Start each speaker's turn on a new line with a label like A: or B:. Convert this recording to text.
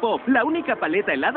A: Pop, la única paleta helada